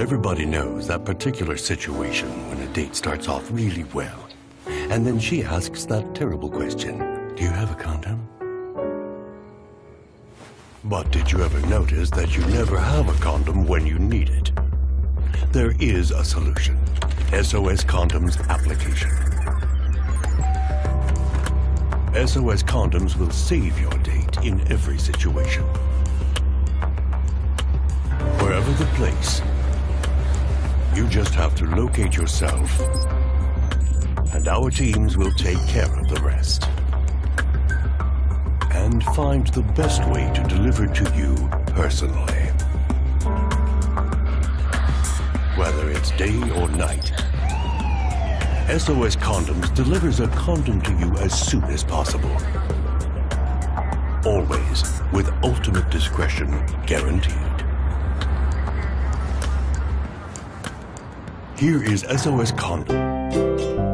Everybody knows that particular situation when a date starts off really well. And then she asks that terrible question, do you have a condom? But did you ever notice that you never have a condom when you need it? There is a solution. SOS Condoms application. SOS Condoms will save your date in every situation. Wherever the place, just have to locate yourself, and our teams will take care of the rest. And find the best way to deliver to you personally. Whether it's day or night, SOS Condoms delivers a condom to you as soon as possible. Always with ultimate discretion guaranteed. Here is SOS Condom.